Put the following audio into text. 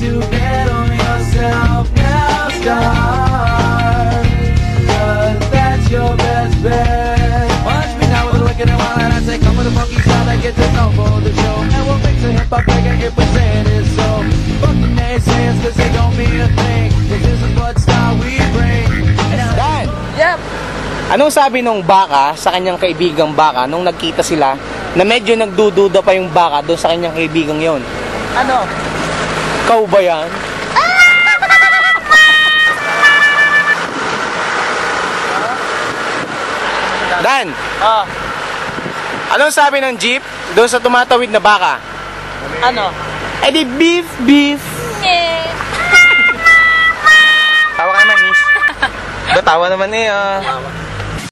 to bet on yourself now, start. Cause that's your best bet. Watch me now with a look in the wild and I say, come with a funky sound I get to know for the show. And what makes a hip hop record if we say it is so? Fuck the naysayers cause they don't mean a thing. Cause this is what style we bring. Dan, Yep. anong sabi nung baka sa kanyang kaibigang baka nung nagkita sila na medyo nagdududa pa yung baka doon sa kanyang kaibigang yon? Ano? Ikaw ba yan? Dan, Oh, anong sabi ng jeep doon sa tumatawid na baka? ano? Eh di beef, beef. Tawa ka naman, Nish. Ba, tawa naman eh. ah.